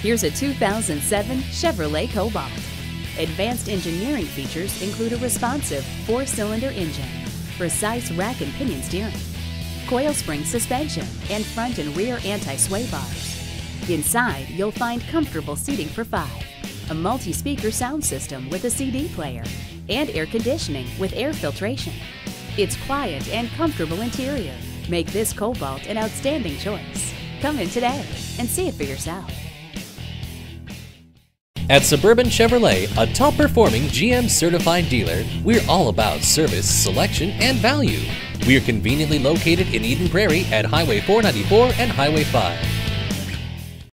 Here's a 2007 Chevrolet Cobalt. Advanced engineering features include a responsive four-cylinder engine, precise rack and pinion steering, coil spring suspension, and front and rear anti-sway bars. Inside, you'll find comfortable seating for five, a multi-speaker sound system with a CD player, and air conditioning with air filtration. Its quiet and comfortable interior make this Cobalt an outstanding choice. Come in today and see it for yourself. At Suburban Chevrolet, a top performing GM certified dealer, we're all about service, selection, and value. We are conveniently located in Eden Prairie at Highway 494 and Highway 5.